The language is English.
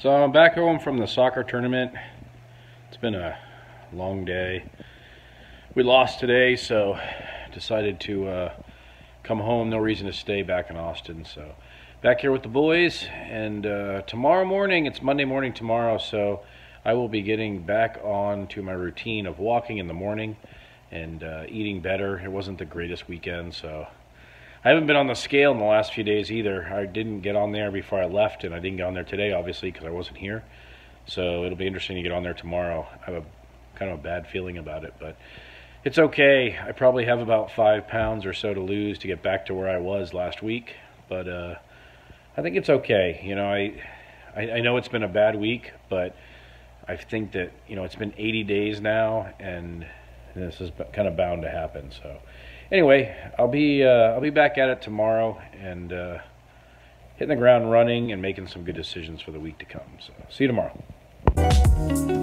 So I'm back home from the soccer tournament. It's been a long day. We lost today, so decided to uh, come home. No reason to stay back in Austin. So back here with the boys. And uh, tomorrow morning, it's Monday morning tomorrow, so I will be getting back on to my routine of walking in the morning and uh, eating better. It wasn't the greatest weekend, so I haven't been on the scale in the last few days either. I didn't get on there before I left, and I didn't get on there today, obviously, because I wasn't here. So it'll be interesting to get on there tomorrow. I have a kind of a bad feeling about it, but it's okay. I probably have about five pounds or so to lose to get back to where I was last week, but uh, I think it's okay. You know, I, I I know it's been a bad week, but I think that you know it's been 80 days now, and this is kind of bound to happen. So anyway, I'll be uh, I'll be back at it tomorrow and uh, hitting the ground running and making some good decisions for the week to come. So see you tomorrow.